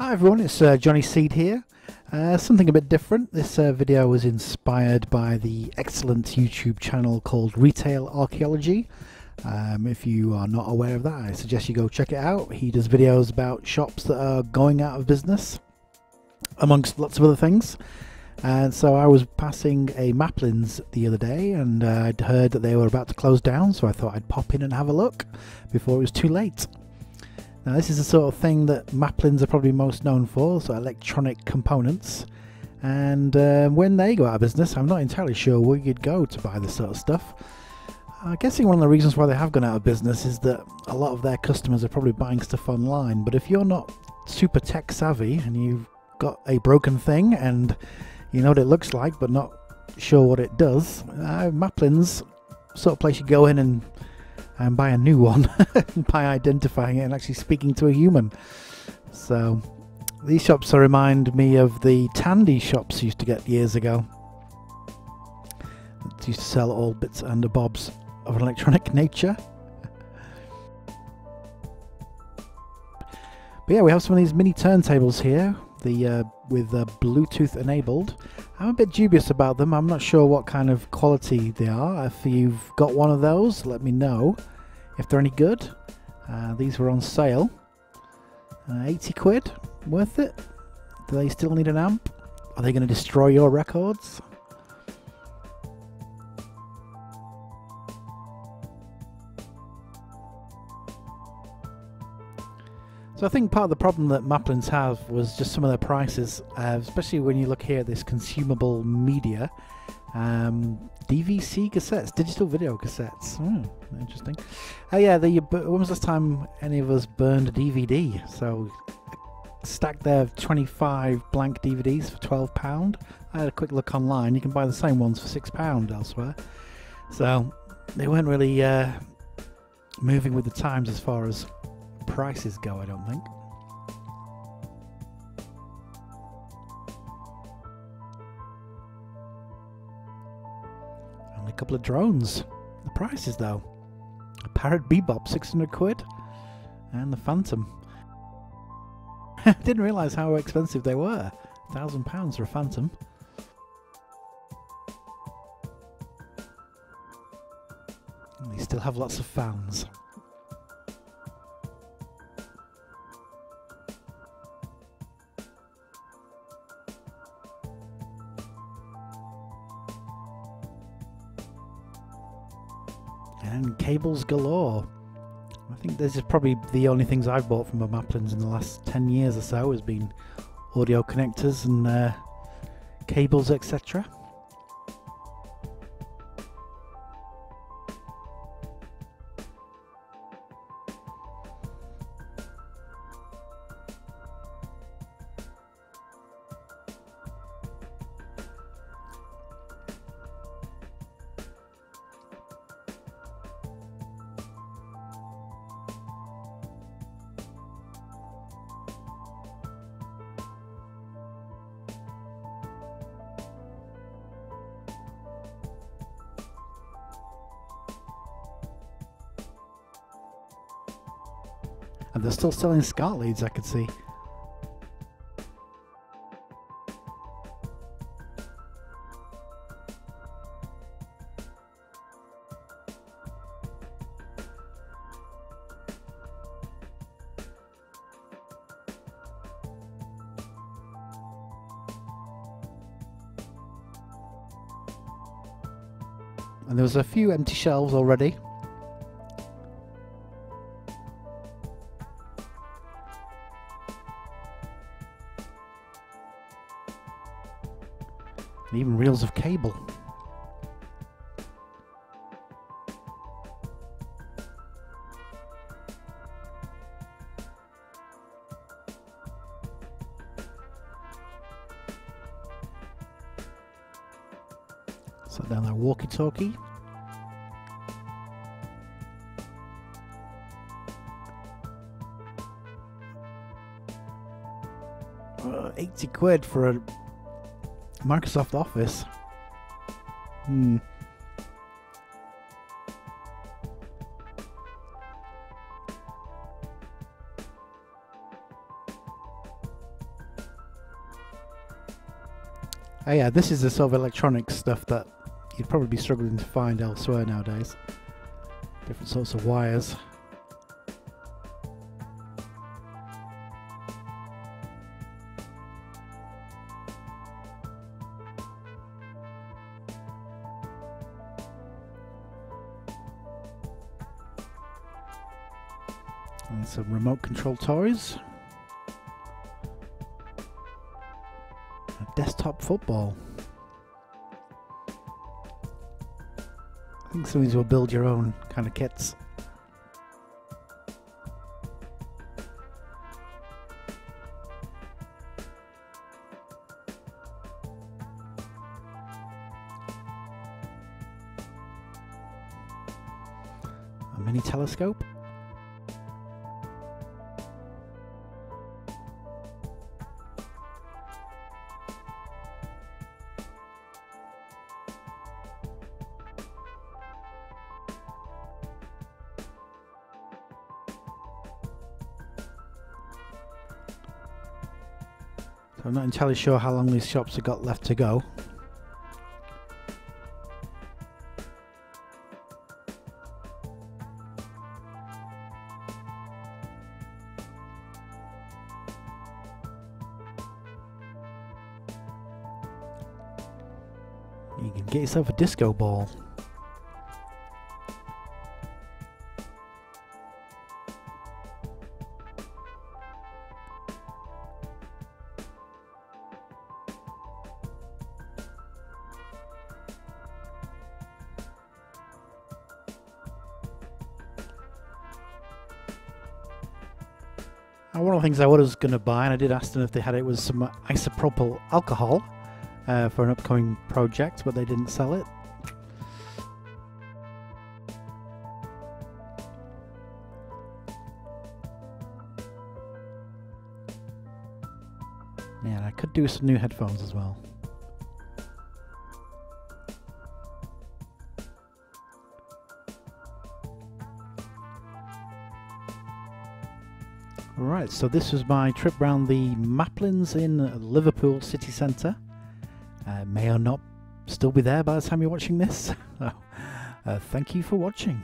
Hi everyone, it's uh, Johnny Ceed here. Uh, something a bit different. This uh, video was inspired by the excellent YouTube channel called Retail Archaeology. Um, if you are not aware of that, I suggest you go check it out. He does videos about shops that are going out of business, amongst lots of other things. And so I was passing a Maplins the other day and uh, I'd heard that they were about to close down, so I thought I'd pop in and have a look before it was too late. Now this is the sort of thing that Maplins are probably most known for, so electronic components. And uh, when they go out of business, I'm not entirely sure where you'd go to buy this sort of stuff. I'm guessing one of the reasons why they have gone out of business is that a lot of their customers are probably buying stuff online. But if you're not super tech savvy and you've got a broken thing and you know what it looks like but not sure what it does, uh, Maplin's sort of place you go in and and buy a new one by identifying it and actually speaking to a human. So these shops remind me of the Tandy shops used to get years ago. It used to sell all bits and bobs of an electronic nature. But yeah, we have some of these mini turntables here, the uh, with uh, Bluetooth enabled. I'm a bit dubious about them. I'm not sure what kind of quality they are. If you've got one of those, let me know if they're any good. Uh, these were on sale. Uh, 80 quid, worth it? Do they still need an amp? Are they going to destroy your records? So I think part of the problem that Maplins have was just some of their prices, uh, especially when you look here at this consumable media. Um, DVC cassettes, digital video cassettes. Hmm, interesting. Oh yeah, the, when was the last time any of us burned a DVD? So stacked there of 25 blank DVDs for 12 pound. I had a quick look online. You can buy the same ones for six pound elsewhere. So they weren't really uh, moving with the times as far as prices go, I don't think. Only a couple of drones. The prices, though. A Parrot Bebop, 600 quid. And the Phantom. I didn't realise how expensive they were. Thousand pounds for a Phantom. And they still have lots of fans. And cables galore. I think this is probably the only things I've bought from Maplins in the last 10 years or so has been audio connectors and uh, cables etc. And they're still selling SCART leads, I could see. And there was a few empty shelves already. And even reels of cable. So down there, walkie-talkie. Uh, 80 quid for a Microsoft Office. Hmm. Oh yeah, this is the sort of electronic stuff that you'd probably be struggling to find elsewhere nowadays. Different sorts of wires. And some remote control toys. A desktop football. I think some of these will build your own kind of kits. A mini telescope. So I'm not entirely sure how long these shops have got left to go. You can get yourself a disco ball. One of the things I was going to buy, and I did ask them if they had it, was some isopropyl alcohol uh, for an upcoming project, but they didn't sell it. Yeah, I could do some new headphones as well. Alright, so this was my trip around the Maplins in Liverpool city centre. Uh, may or not still be there by the time you're watching this. uh, thank you for watching.